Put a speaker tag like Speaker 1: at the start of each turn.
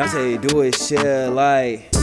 Speaker 1: Dante do it shit like.